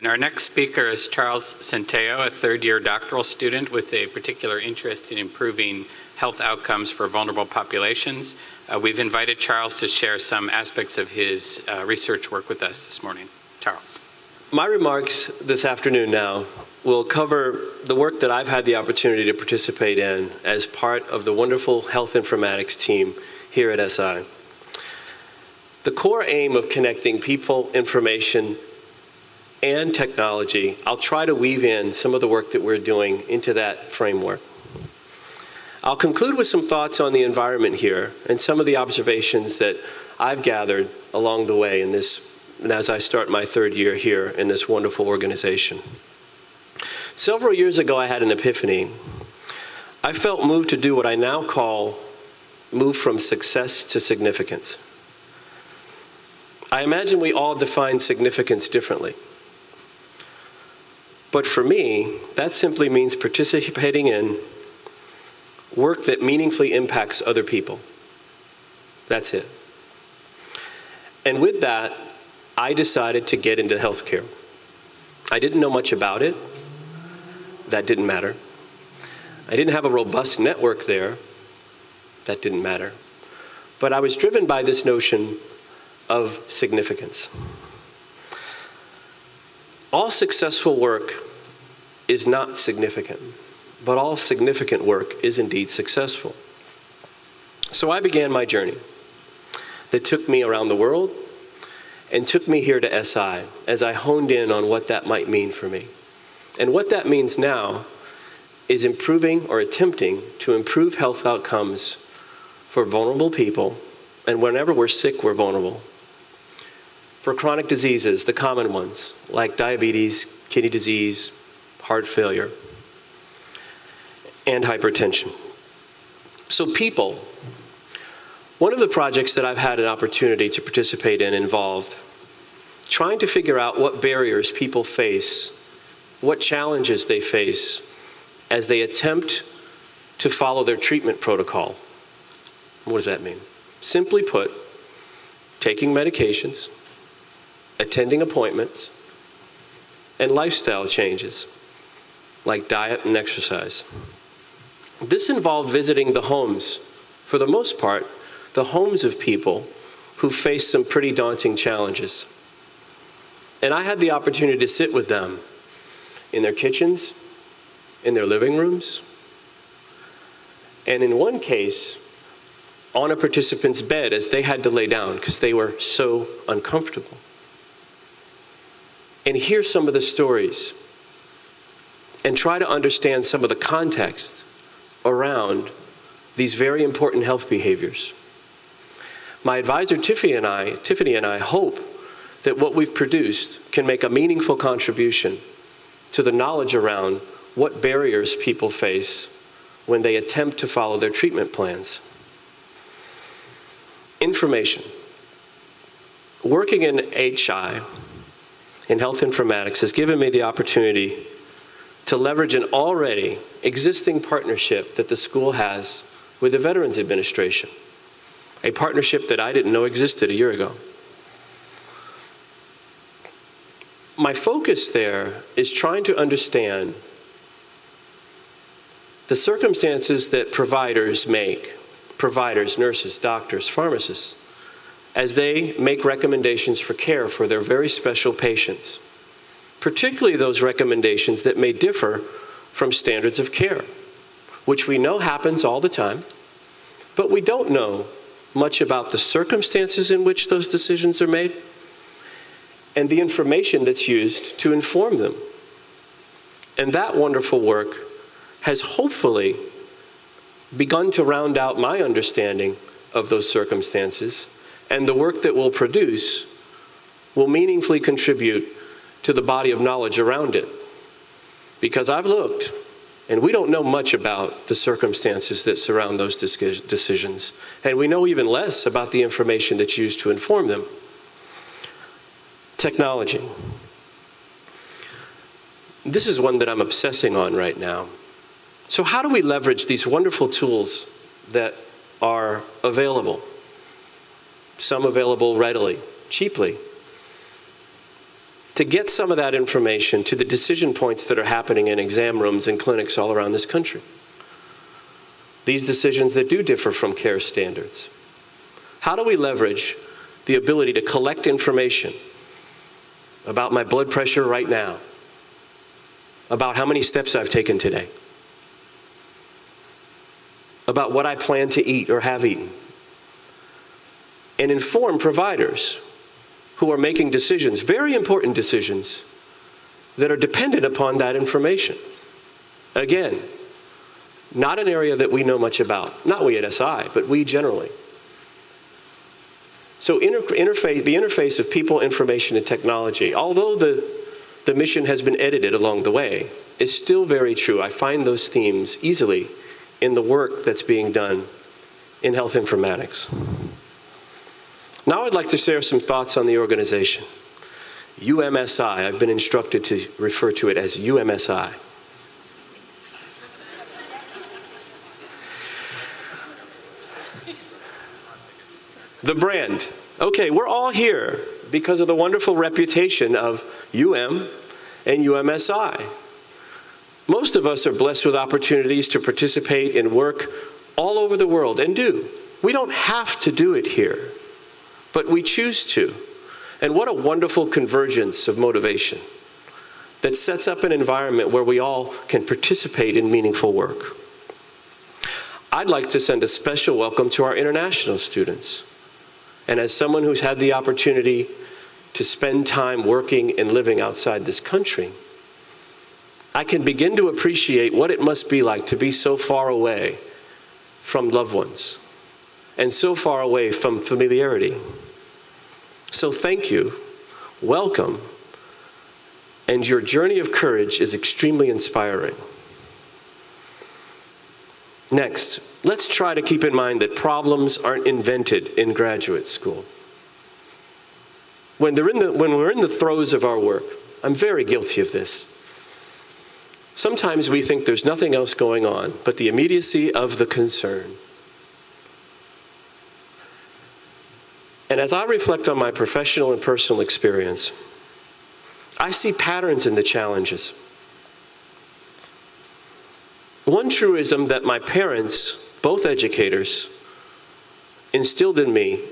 And our next speaker is Charles Senteio, a third year doctoral student with a particular interest in improving health outcomes for vulnerable populations. Uh, we've invited Charles to share some aspects of his uh, research work with us this morning. Charles. My remarks this afternoon now will cover the work that I've had the opportunity to participate in as part of the wonderful health informatics team here at SI. The core aim of connecting people, information, and technology, I'll try to weave in some of the work that we're doing into that framework. I'll conclude with some thoughts on the environment here and some of the observations that I've gathered along the way in this, as I start my third year here in this wonderful organization. Several years ago, I had an epiphany. I felt moved to do what I now call move from success to significance. I imagine we all define significance differently. But for me, that simply means participating in work that meaningfully impacts other people. That's it. And with that, I decided to get into healthcare. I didn't know much about it. That didn't matter. I didn't have a robust network there. That didn't matter. But I was driven by this notion of significance. All successful work is not significant, but all significant work is indeed successful. So I began my journey that took me around the world and took me here to SI as I honed in on what that might mean for me. And what that means now is improving or attempting to improve health outcomes for vulnerable people, and whenever we're sick, we're vulnerable for chronic diseases, the common ones, like diabetes, kidney disease, heart failure, and hypertension. So, people, one of the projects that I've had an opportunity to participate in involved trying to figure out what barriers people face, what challenges they face as they attempt to follow their treatment protocol. What does that mean? Simply put, taking medications, attending appointments, and lifestyle changes like diet and exercise. This involved visiting the homes, for the most part, the homes of people who faced some pretty daunting challenges. And I had the opportunity to sit with them in their kitchens, in their living rooms, and in one case, on a participant's bed as they had to lay down because they were so uncomfortable and hear some of the stories and try to understand some of the context around these very important health behaviors. My advisor Tiffany and I, Tiffany and I hope that what we've produced can make a meaningful contribution to the knowledge around what barriers people face when they attempt to follow their treatment plans. Information. Working in HI, in health informatics has given me the opportunity to leverage an already existing partnership that the school has with the Veterans Administration, a partnership that I didn't know existed a year ago. My focus there is trying to understand the circumstances that providers make, providers, nurses, doctors, pharmacists, as they make recommendations for care for their very special patients, particularly those recommendations that may differ from standards of care, which we know happens all the time, but we don't know much about the circumstances in which those decisions are made and the information that's used to inform them. And that wonderful work has hopefully begun to round out my understanding of those circumstances and the work that we'll produce will meaningfully contribute to the body of knowledge around it. Because I've looked, and we don't know much about the circumstances that surround those decisions, and we know even less about the information that's used to inform them. Technology. This is one that I'm obsessing on right now. So, how do we leverage these wonderful tools that are available? Some available readily, cheaply, to get some of that information to the decision points that are happening in exam rooms and clinics all around this country. These decisions that do differ from care standards. How do we leverage the ability to collect information about my blood pressure right now, about how many steps I've taken today, about what I plan to eat or have eaten, and inform providers who are making decisions, very important decisions, that are dependent upon that information. Again, not an area that we know much about, not we at SI, but we generally. So inter interface, the interface of people, information, and technology, although the, the mission has been edited along the way, is still very true. I find those themes easily in the work that's being done in health informatics. Now I'd like to share some thoughts on the organization. UMSI, I've been instructed to refer to it as UMSI. The brand. Okay, we're all here because of the wonderful reputation of UM and UMSI. Most of us are blessed with opportunities to participate in work all over the world and do. We don't have to do it here, but we choose to. And what a wonderful convergence of motivation that sets up an environment where we all can participate in meaningful work. I'd like to send a special welcome to our international students. And as someone who's had the opportunity to spend time working and living outside this country, I can begin to appreciate what it must be like to be so far away from loved ones and so far away from familiarity. So thank you, welcome, and your journey of courage is extremely inspiring. Next, let's try to keep in mind that problems aren't invented in graduate school. When, they're in the, when we're in the throes of our work, I'm very guilty of this. Sometimes we think there's nothing else going on but the immediacy of the concern. And as I reflect on my professional and personal experience, I see patterns in the challenges. One truism that my parents, both educators, instilled in me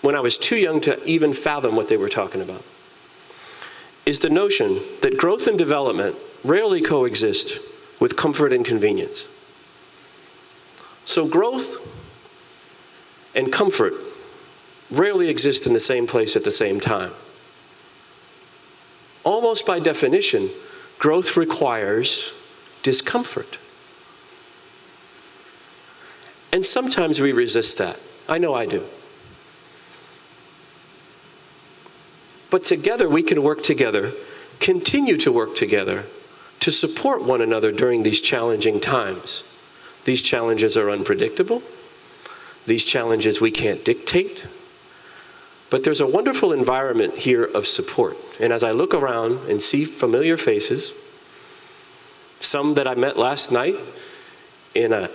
when I was too young to even fathom what they were talking about is the notion that growth and development rarely coexist with comfort and convenience. So, growth and comfort rarely exist in the same place at the same time. Almost by definition, growth requires discomfort. And sometimes we resist that. I know I do. But together we can work together, continue to work together to support one another during these challenging times. These challenges are unpredictable. These challenges we can't dictate. But there's a wonderful environment here of support. And as I look around and see familiar faces, some that I met last night in a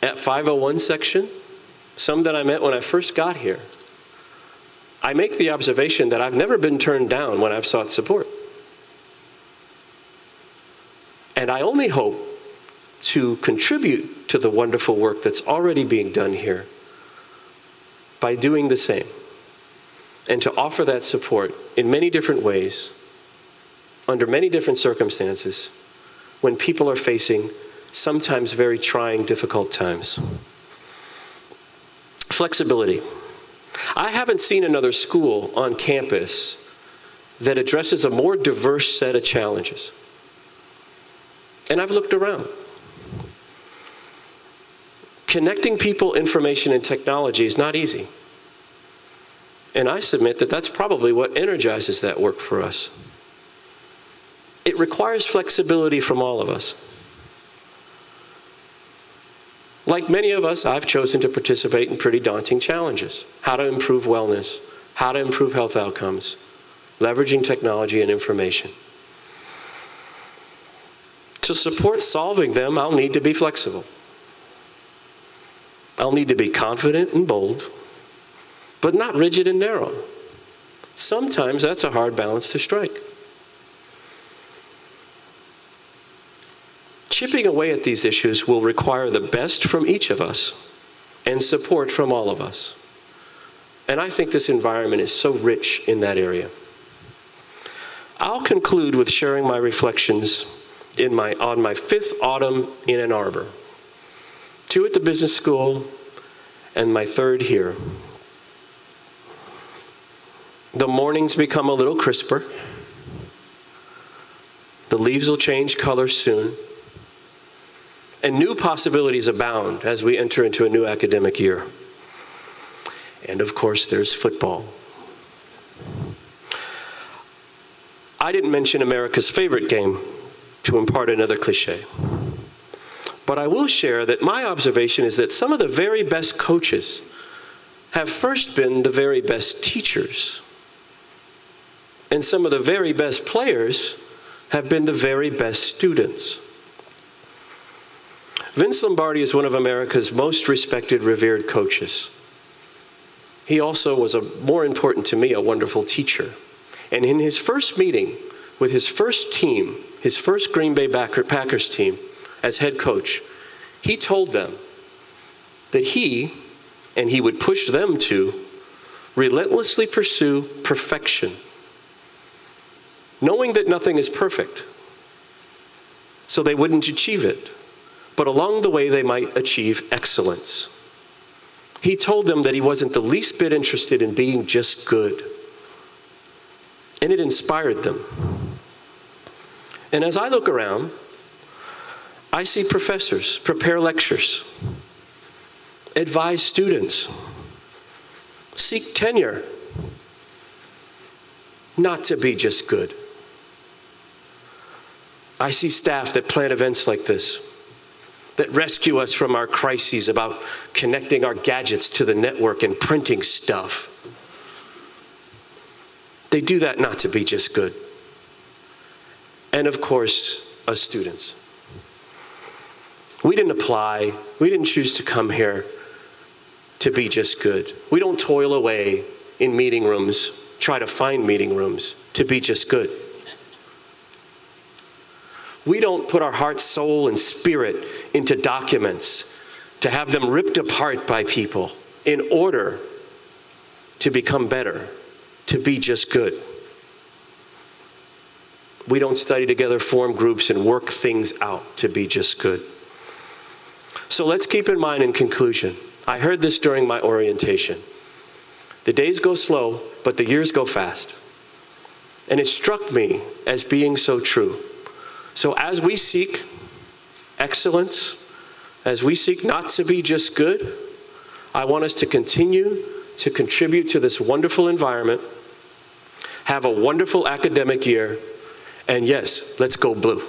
at 501 section, some that I met when I first got here, I make the observation that I've never been turned down when I've sought support. And I only hope to contribute to the wonderful work that's already being done here by doing the same and to offer that support in many different ways, under many different circumstances, when people are facing sometimes very trying, difficult times. Flexibility. I haven't seen another school on campus that addresses a more diverse set of challenges. And I've looked around. Connecting people, information, and technology is not easy. And I submit that that's probably what energizes that work for us. It requires flexibility from all of us. Like many of us, I've chosen to participate in pretty daunting challenges. How to improve wellness, how to improve health outcomes, leveraging technology and information. To support solving them, I'll need to be flexible. I'll need to be confident and bold, but not rigid and narrow. Sometimes that's a hard balance to strike. Chipping away at these issues will require the best from each of us and support from all of us. And I think this environment is so rich in that area. I'll conclude with sharing my reflections in my, on my fifth autumn in Ann Arbor. Two at the business school and my third here. The mornings become a little crisper. The leaves will change color soon. And new possibilities abound as we enter into a new academic year. And of course, there's football. I didn't mention America's favorite game to impart another cliche. But I will share that my observation is that some of the very best coaches have first been the very best teachers. And some of the very best players have been the very best students. Vince Lombardi is one of America's most respected, revered coaches. He also was, a, more important to me, a wonderful teacher. And in his first meeting with his first team, his first Green Bay Packers team, as head coach, he told them that he, and he would push them to, relentlessly pursue perfection, knowing that nothing is perfect, so they wouldn't achieve it, but along the way they might achieve excellence. He told them that he wasn't the least bit interested in being just good and it inspired them. And as I look around, I see professors prepare lectures, advise students, seek tenure, not to be just good. I see staff that plan events like this, that rescue us from our crises about connecting our gadgets to the network and printing stuff. They do that not to be just good. And of course, us students. We didn't apply, we didn't choose to come here to be just good. We don't toil away in meeting rooms, try to find meeting rooms to be just good. We don't put our heart, soul, and spirit into documents to have them ripped apart by people in order to become better to be just good. We don't study together, form groups, and work things out to be just good. So let's keep in mind in conclusion, I heard this during my orientation. The days go slow, but the years go fast. And it struck me as being so true. So as we seek excellence, as we seek not to be just good, I want us to continue to contribute to this wonderful environment have a wonderful academic year, and yes, let's go blue.